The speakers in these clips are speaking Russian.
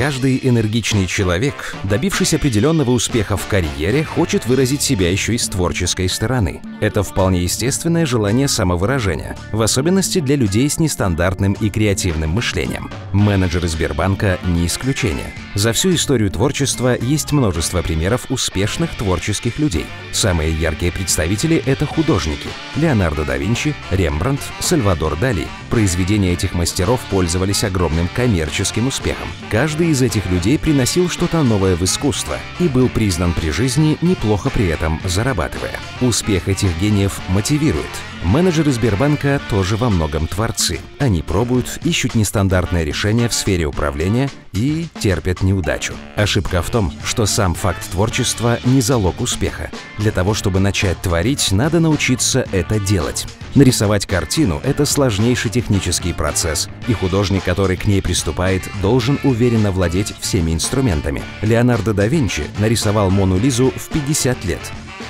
Каждый энергичный человек, добившись определенного успеха в карьере, хочет выразить себя еще и с творческой стороны. Это вполне естественное желание самовыражения, в особенности для людей с нестандартным и креативным мышлением. Менеджеры Сбербанка не исключение. За всю историю творчества есть множество примеров успешных творческих людей. Самые яркие представители – это художники – Леонардо да Винчи, Рембрандт, Сальвадор Дали. Произведения этих мастеров пользовались огромным коммерческим успехом. Каждый из этих людей приносил что-то новое в искусство и был признан при жизни, неплохо при этом зарабатывая. Успех этих гениев мотивирует. Менеджеры Сбербанка тоже во многом творцы. Они пробуют, ищут нестандартное решение в сфере управления и терпят неудачу. Ошибка в том, что сам факт творчества не залог успеха. Для того, чтобы начать творить, надо научиться это делать. Нарисовать картину – это сложнейший технический процесс, и художник, который к ней приступает, должен уверенно владеть всеми инструментами. Леонардо да Винчи нарисовал Мону Лизу в 50 лет.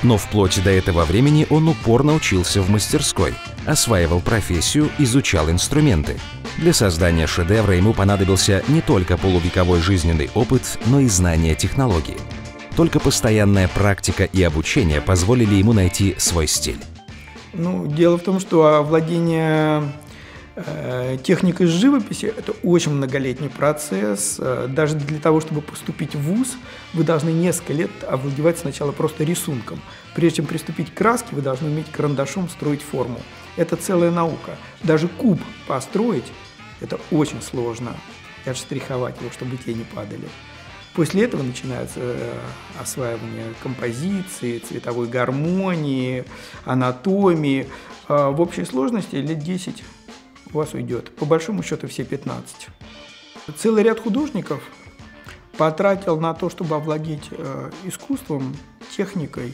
Но вплоть до этого времени он упорно учился в мастерской, осваивал профессию, изучал инструменты. Для создания шедевра ему понадобился не только полувековой жизненный опыт, но и знание технологии. Только постоянная практика и обучение позволили ему найти свой стиль. Ну, дело в том, что владение э, техникой живописи – это очень многолетний процесс. Э, даже для того, чтобы поступить в ВУЗ, вы должны несколько лет овладевать сначала просто рисунком. Прежде чем приступить к краске, вы должны уметь карандашом строить форму. Это целая наука. Даже куб построить – это очень сложно. И отштриховать его, чтобы тени падали. После этого начинается э, осваивание композиции, цветовой гармонии, анатомии. В общей сложности лет 10 у вас уйдет. По большому счету все 15. Целый ряд художников потратил на то, чтобы овладеть э, искусством, техникой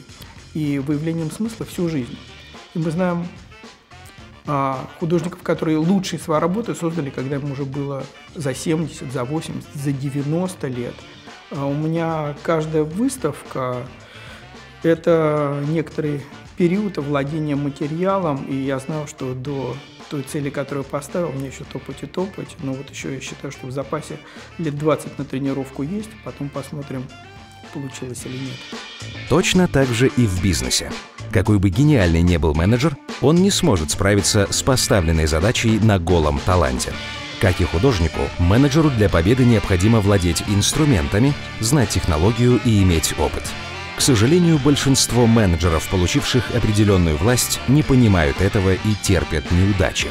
и выявлением смысла всю жизнь. И мы знаем а, художников, которые лучшие свои работы создали, когда им уже было за 70, за 80, за 90 лет – а у меня каждая выставка – это некоторый период овладения материалом, и я знал, что до той цели, которую поставил, мне еще топать и топать. Но вот еще я считаю, что в запасе лет 20 на тренировку есть, потом посмотрим, получилось или нет. Точно так же и в бизнесе. Какой бы гениальный ни был менеджер, он не сможет справиться с поставленной задачей на голом таланте. Как и художнику, менеджеру для победы необходимо владеть инструментами, знать технологию и иметь опыт. К сожалению, большинство менеджеров, получивших определенную власть, не понимают этого и терпят неудачи.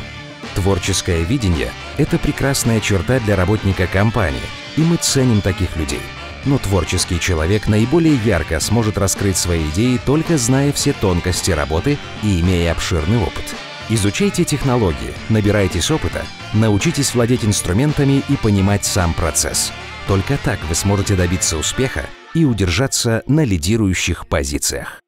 Творческое видение – это прекрасная черта для работника компании, и мы ценим таких людей. Но творческий человек наиболее ярко сможет раскрыть свои идеи, только зная все тонкости работы и имея обширный опыт – Изучайте технологии, набирайтесь опыта, научитесь владеть инструментами и понимать сам процесс. Только так вы сможете добиться успеха и удержаться на лидирующих позициях.